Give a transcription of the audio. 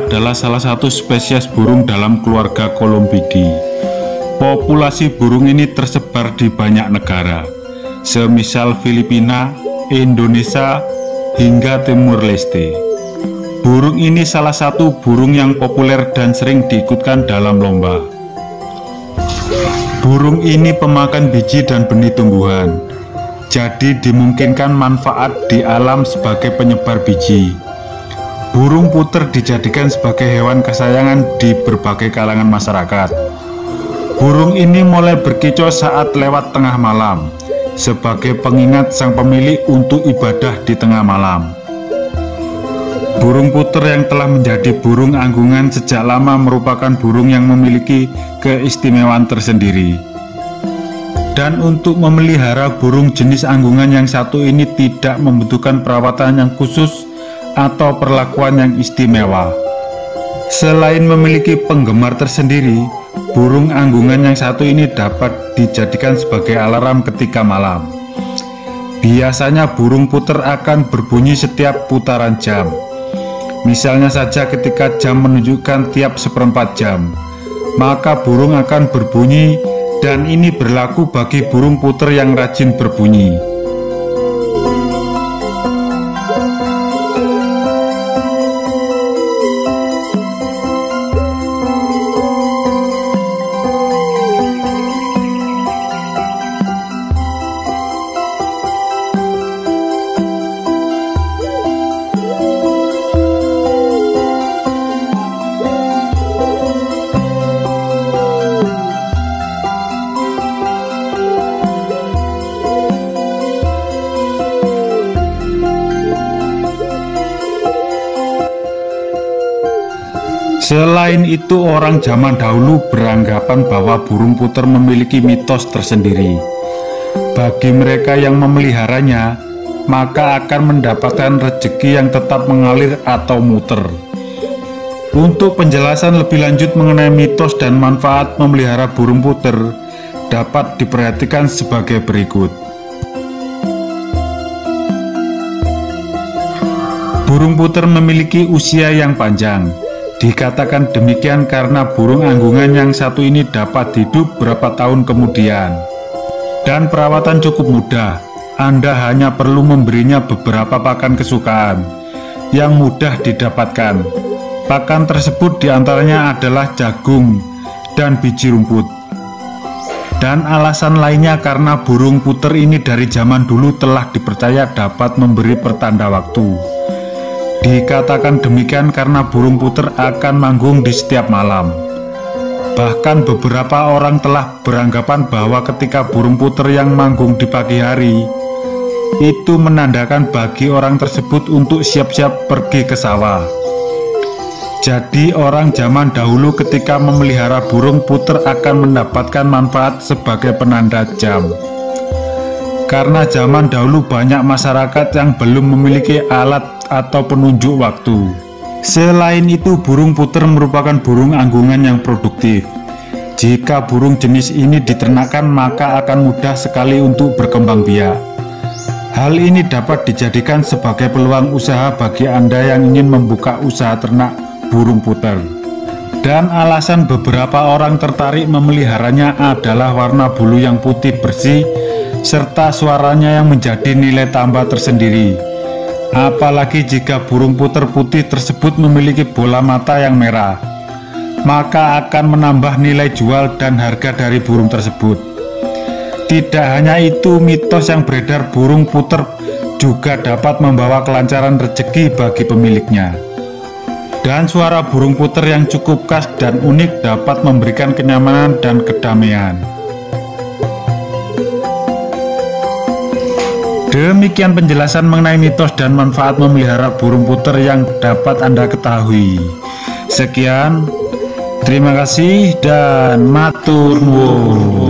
adalah salah satu spesies burung dalam keluarga Columbidae. Populasi burung ini tersebar di banyak negara, semisal Filipina, Indonesia, hingga Timur Leste. Burung ini salah satu burung yang populer dan sering diikutkan dalam lomba. Burung ini pemakan biji dan benih tumbuhan, jadi dimungkinkan manfaat di alam sebagai penyebar biji. Burung puter dijadikan sebagai hewan kesayangan di berbagai kalangan masyarakat. Burung ini mulai berkicau saat lewat tengah malam, sebagai pengingat sang pemilik untuk ibadah di tengah malam. Burung puter yang telah menjadi burung anggungan sejak lama merupakan burung yang memiliki keistimewaan tersendiri. Dan untuk memelihara burung jenis anggungan yang satu ini tidak membutuhkan perawatan yang khusus atau perlakuan yang istimewa. Selain memiliki penggemar tersendiri, burung anggungan yang satu ini dapat dijadikan sebagai alarm ketika malam. Biasanya burung puter akan berbunyi setiap putaran jam. Misalnya saja ketika jam menunjukkan tiap seperempat jam, maka burung akan berbunyi dan ini berlaku bagi burung puter yang rajin berbunyi. Selain itu, orang zaman dahulu beranggapan bahwa burung puter memiliki mitos tersendiri. Bagi mereka yang memeliharanya, maka akan mendapatkan rezeki yang tetap mengalir atau muter. Untuk penjelasan lebih lanjut mengenai mitos dan manfaat memelihara burung puter, dapat diperhatikan sebagai berikut. Burung puter memiliki usia yang panjang Dikatakan demikian karena burung anggungan yang satu ini dapat hidup berapa tahun kemudian. Dan perawatan cukup mudah, Anda hanya perlu memberinya beberapa pakan kesukaan yang mudah didapatkan. Pakan tersebut di antaranya adalah jagung dan biji rumput. Dan alasan lainnya karena burung puter ini dari zaman dulu telah dipercaya dapat memberi pertanda waktu. Dikatakan demikian karena burung puter akan manggung di setiap malam. Bahkan beberapa orang telah beranggapan bahwa ketika burung puter yang manggung di pagi hari itu menandakan bagi orang tersebut untuk siap-siap pergi ke sawah. Jadi orang zaman dahulu ketika memelihara burung puter akan mendapatkan manfaat sebagai penanda jam. Karena zaman dahulu banyak masyarakat yang belum memiliki alat atau penunjuk waktu. Selain itu, burung puter merupakan burung anggungan yang produktif. Jika burung jenis ini diternakan, maka akan mudah sekali untuk berkembang biak. Hal ini dapat dijadikan sebagai peluang usaha bagi Anda yang ingin membuka usaha ternak burung puter. Dan alasan beberapa orang tertarik memeliharanya adalah warna bulu yang putih bersih serta suaranya yang menjadi nilai tambah tersendiri. Apalagi jika burung puter putih tersebut memiliki bola mata yang merah, maka akan menambah nilai jual dan harga dari burung tersebut. Tidak hanya itu, mitos yang beredar burung puter juga dapat membawa kelancaran rezeki bagi pemiliknya. Dan suara burung puter yang cukup khas dan unik dapat memberikan kenyamanan dan kedamaian. Demikian penjelasan mengenai mitos dan manfaat memelihara burung puter yang dapat Anda ketahui. Sekian, terima kasih dan matur nuwun.